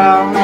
around